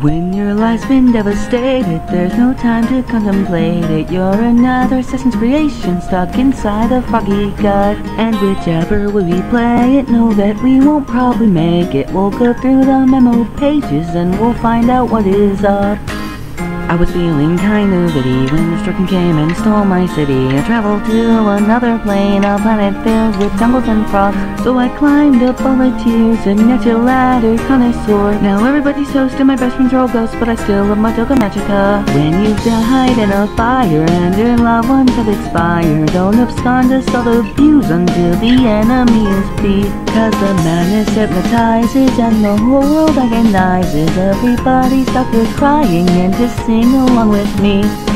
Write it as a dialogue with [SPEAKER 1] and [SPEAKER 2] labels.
[SPEAKER 1] When your life's been devastated, there's no time to contemplate it. You're another assassin's creation stuck inside a foggy gut. And whichever way we play it, know that we won't probably make it. We'll go through the memo pages and we'll find out what is up. I was feeling kind of witty when the Stricken came and stole my city. I traveled to another plane, a planet filled with jungles and frogs. So I climbed up all the tiers and echeladder connoisseur. Now everybody's toast and my best friends are all ghosts, but I still love Madoka Magica. When you've died in a fire and your loved ones have expired, don't abscond to sell the views until the enemy is beat. Cause the madness hypnotizes and the whole world agonizes. Everybody stop their crying and just sing along with me.